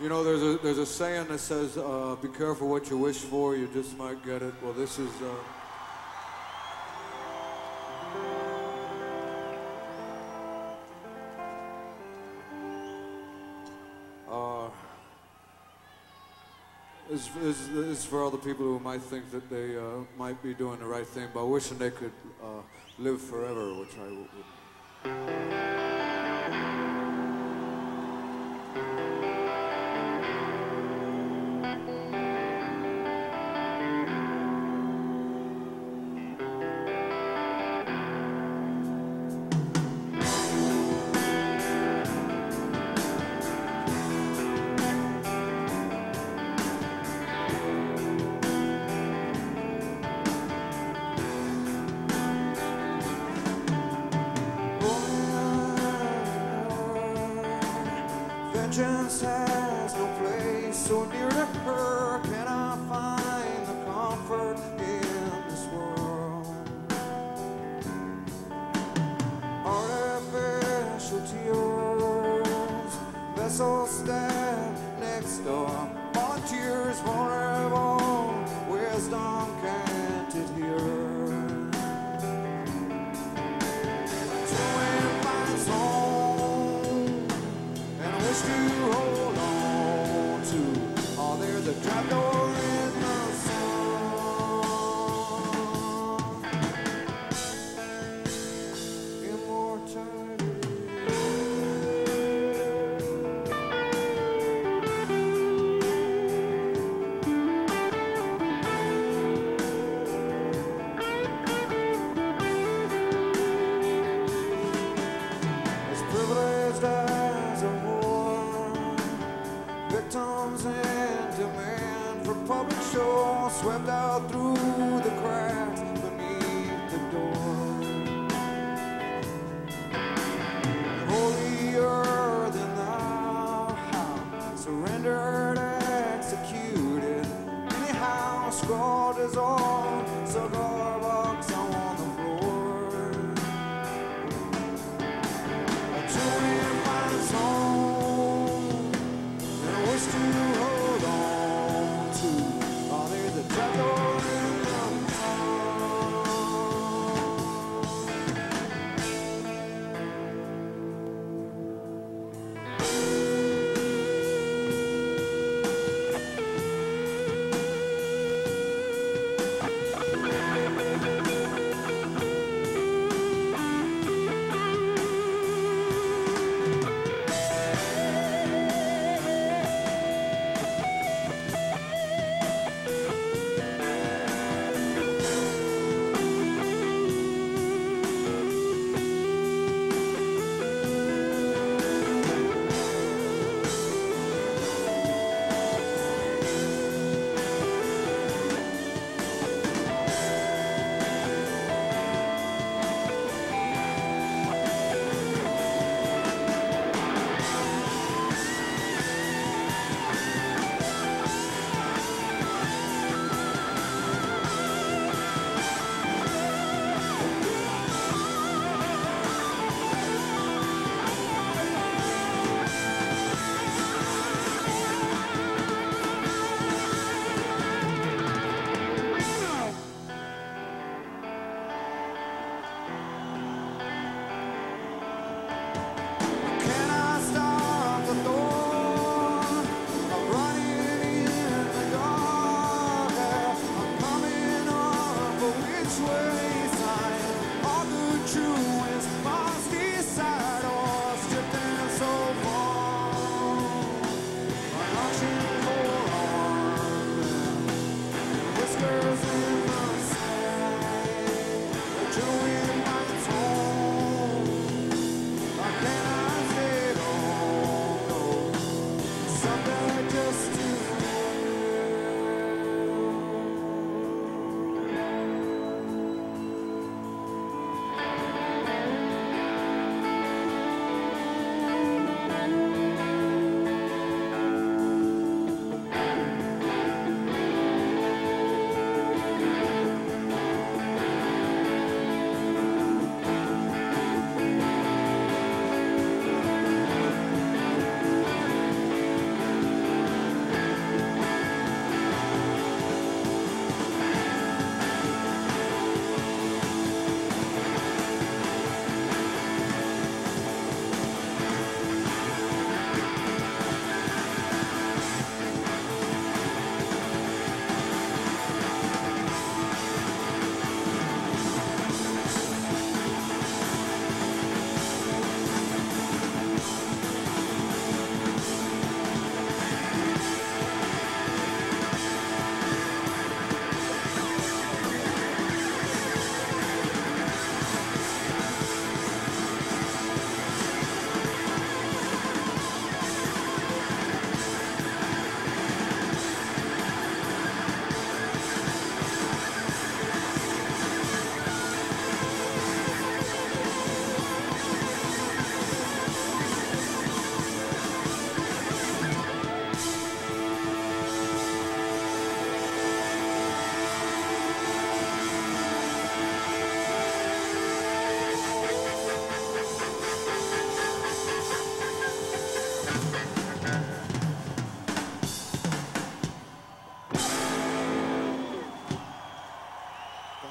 You know, there's a there's a saying that says, uh, "Be careful what you wish for; you just might get it." Well, this is. Uh, uh, is, is, is for all the people who might think that they uh, might be doing the right thing by wishing they could uh, live forever, which I would. Vengeance has no place so near to her. Scrawled as all cigar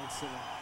是的